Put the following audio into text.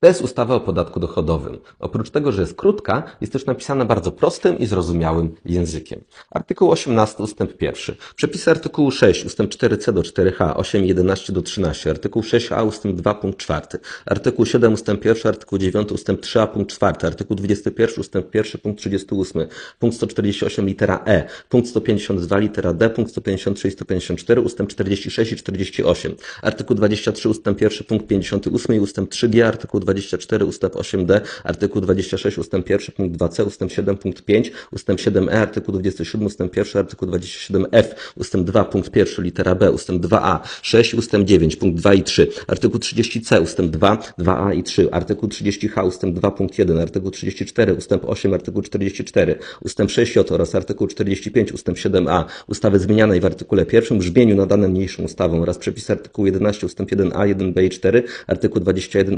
To jest ustawa o podatku dochodowym. Oprócz tego, że jest krótka, jest też napisana bardzo prostym i zrozumiałym językiem. Artykuł 18 ustęp 1. Przepisy artykułu 6 ustęp 4c do 4h, 8 i 11 do 13, artykuł 6a ustęp 2 punkt 4, artykuł 7 ustęp 1, artykuł 9 ustęp 3a punkt 4, artykuł 21 ustęp 1 punkt 38, punkt 148 litera e, punkt 152 litera d, punkt 153 i 154 ustęp 46 i 48, artykuł 23 ustęp 1 punkt 58 i ustęp 3g, artykuł 24 ustęp 8d, artykuł 26 ustęp 1 punkt 2c, ustęp 7 punkt 5, ustęp 7e, artykuł 27 ustęp 1, artykuł 27f, ustęp 2 punkt 1 litera b, ustęp 2a, 6 ustęp 9 punkt 2 i 3, artykuł 30c ustęp 2, 2a i 3, artykuł 30h ustęp 2 punkt 1, artykuł 34 ustęp 8, artykuł 44, ustęp 6j oraz artykuł 45 ustęp 7a ustawy zmienianej w artykule 1 w brzmieniu nadane niniejszą ustawą oraz przepisy artykułu 11 ustęp 1a, 1b i 4, artykuł 21